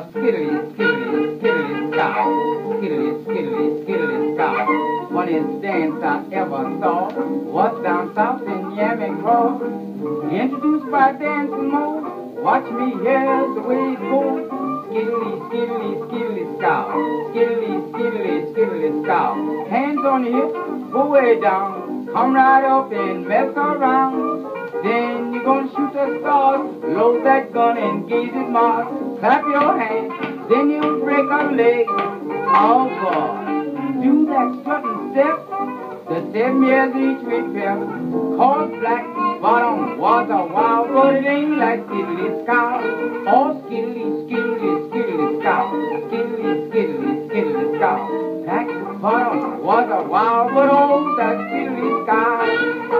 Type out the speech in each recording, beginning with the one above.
skiddly, skiddly, skiddly, scow. Skiddly, skiddly, skiddly, scow. Funniest dance I ever saw was down south in Yamacraw. Introduced by dancing Mo. Watch me, here's the way it goes. Skiddly, skiddly, skiddly, scow. Skiddly, skiddly, skiddly, scow. Hands on the hip, go way down. Come right up and mess around. Then you're gonna shoot the stars, load that gun and gaze at Mars. Clap your hands, then you'll break a leg. Oh boy, do that strutting step. The seven years each repair. Called black bottom was a wild, but it ain't like skiddly scow. Oh, skiddly, skiddly, skiddly scow. Skiddly, skiddly, skiddly scow. Black bottom was a wild, but oh, that skiddly scow.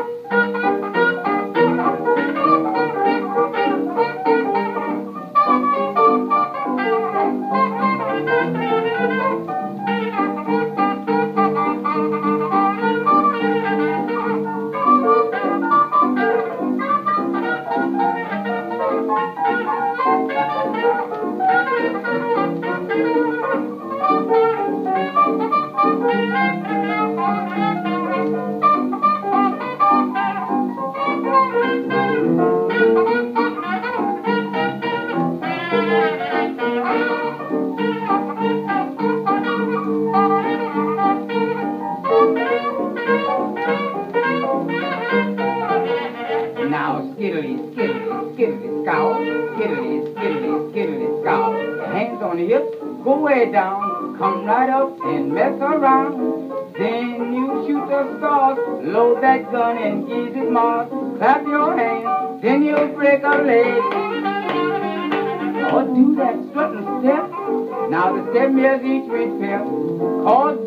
Skiddly, skiddly, skiddly, scow. Skiddly, skiddly, skiddly, scow. Hands on the hips, go way down. Come right up and mess around. Then you shoot the stars, load that gun and gaze at Mars. Clap your hands, then you'll break a leg. Or do that strutting step. Now the seven years each repair. Bottom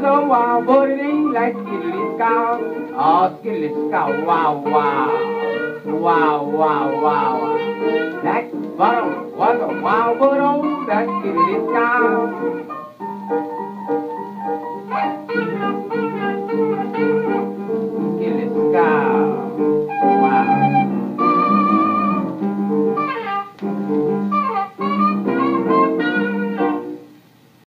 was a wow, but like skiddly scow. Oh, skiddly scow, wow, wow. Wow, wow, wow. Black bottom was a wow, but oh, that skiddly scow.